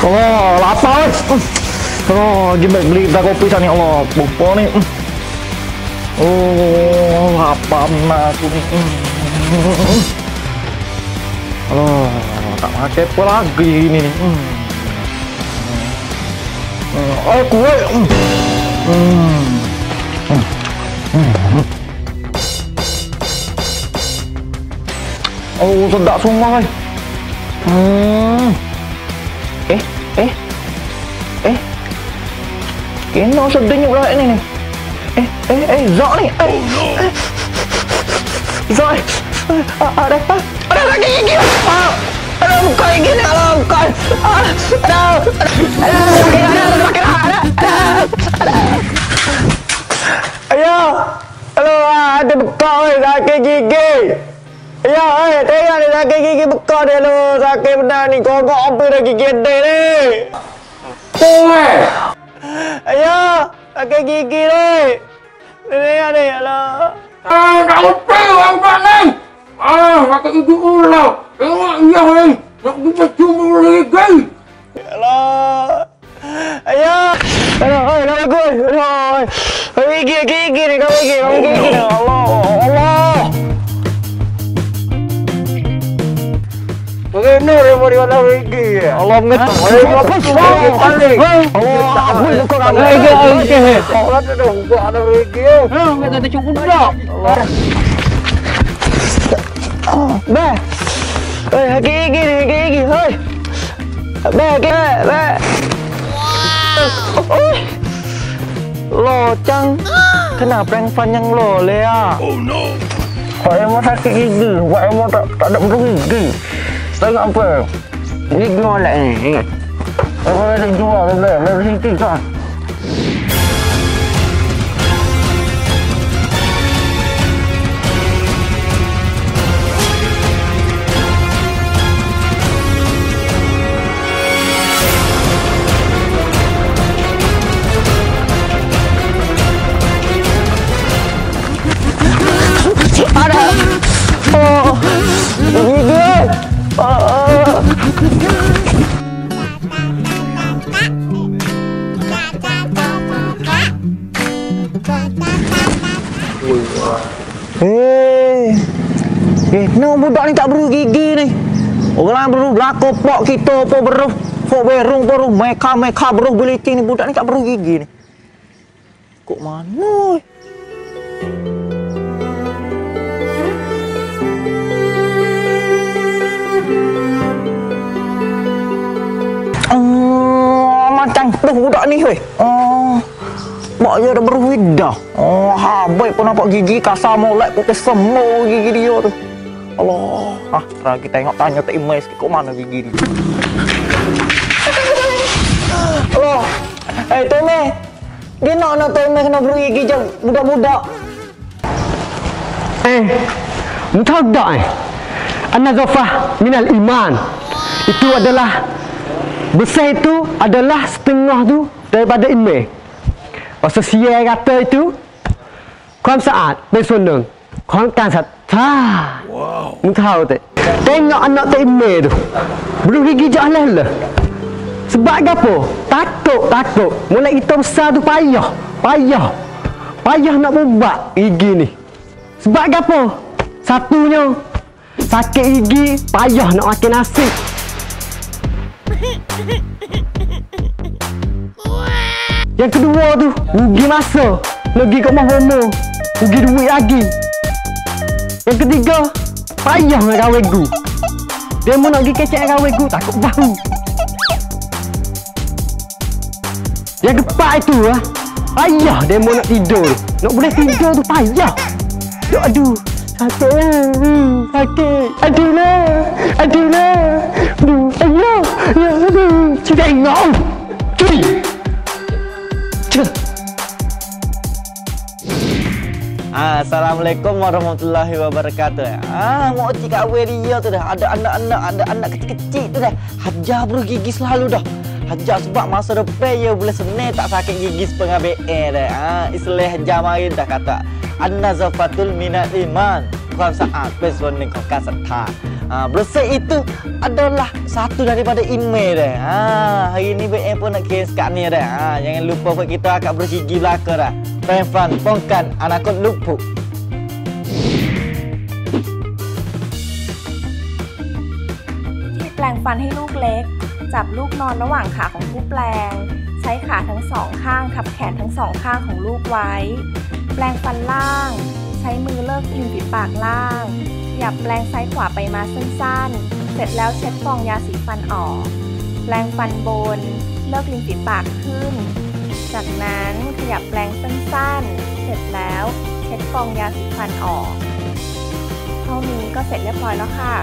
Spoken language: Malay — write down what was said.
Allah, lapar weh. Allah, pergi balik beli dah kopi sana ya Allah. Lupa ni. Oh, lapar nak aku ni. Allah, tak makan apa lagi ni ni. Hmm. Oh, kuat. Hmm. Oh, sedap semua. Hmm. Eh, eh. Eh. Kena sedih pula ni ni. Eh, eh, eh, Zak ni. Eh. Oh no. Eh. Zak. Eh, ada apa? Ada lagi gigi. Ah. Ada buka gigi ni. Ada buka. Ah. Ada. Ada. Ada. Ada. Ada. Ada. Ayah. Halo, ada buka oi sakit gigi. Ya, eh, tengok ni sakit gigi bekal dia lu. Sakit benar ni. Kogok apa dah gigi dia ni? Oi! Ya, sakit gigi ni. Ni tengok ni, alah. Ah, tak reti orang tak ni! Ah, sakit gigi ulang. Tengok dia ni. Nak kita cuma lagi. Alah. Ayah. Alah, oi, dah bagus. Alah, oi. Gigi, gigi ni, kau gigi, kau gigi ni. Allah, Allah. Dia nak gigi. Allah mengetuk. Eh, apa sih? Balik. Allah, apa yang kau nak Lagi lagi. Orang tu dah buat ada gigi. Ha, kata tak cukup dah. Ba. Oi, gigi gigi ni, gigi gigi. Hoi. Ba, gigi, ba. Wow. Oi. Lo cang. Kena prank fun yang lo le ah. Oh no. Kau emang sakit gigi, kau emang tak tak ada bentuk gigi. Tengok apa? Gigi molek ni, ingat. Ada jual le, le sini kan. Eh. Eh, no budak ni tak beru gigi ni. Orang beru belako pok kita apa beru. Fok berung beru meka meka beru biliti ni budak ni tak beru gigi ni. Kok mana? Oh, macam tu budak ni weh. Oh. Mak dia dah berwid dah. Oh, habai pun nampak gigi kasar molek putih semua gigi dia tu. Allah. Ah, sekarang kita tengok tanya tak email sikit kok mana gigi dia. Allah. Eh, Teme. Gina nak Teme kena beri gigi je budak-budak. Eh, mu tahu tak eh? An-nazafah minal iman. Itu adalah besar itu adalah setengah tu daripada ilmu pasal siya kata itu kuam saat bersundung kuam kan saat wow. tahu tak? Tengok anak tak ilmu tu. Belum pergi jalan lah. Sebab apa? Takut takut mulai itu besar tu payah payah. Payah nak ubah gigi ni. Sebab apa? Satunya sakit gigi payah nak makan nasi. Yang kedua tu, rugi masa. Lagi kat rumah homo. Rugi duit lagi. Yang ketiga, payah nak kahwin gu. Dia mau nak pergi kecek kahwin gu, takut bau. Yang keempat itu lah, payah mau nak tidur. Nak boleh tidur tu payah. Aduh, aduh. Sakit lah. Sakit. Aduh lah. Aduh lah. Aduh, ayah today. Assalamualaikum warahmatullahi wabarakatuh. Ah, mau cik awe dia tu dah. Ada anak-anak, ada anak kecil-kecil tu dah. Hajar bulu gigi selalu dah. Hajar sebab masa depan dia boleh senang tak sakit gigi sepengabik eh dah. Ah, istilah jam dah kata. Anna zafatul minat iman. Kau saat besok ni kau kasat. Ha, bersih itu adalah satu daripada email dah. Ha, hari ni BM pun nak kes kat ni dah. Ha, jangan lupa buat kita akak bergigi belaka dah. Fan fan pongkan anak kod lupuk. ที่แปลงฟันให้ลูกเล็ก จับลูกนอนระหว่างขาของผู้แปลง ใช้ขาทั้งสองข้างทับแขนทั้งสองข้างของลูกไว้ แปลงฟันล่าง ใช้มือเลิกริมฝีปากล่าง ยับแปลงซ้ายขวาไปมาสั้นๆ เสร็จแล้วเช็ดฟองยาสีฟันออก แปลงฟันบน เลิกริมฝีปากขึ้น จากนั้นขยับแปลงสั้นๆ เสร็จแล้วเช็ดฟองยาสีฟันออก เท่านี้ก็เสร็จเรียบร้อยแล้วค่ะ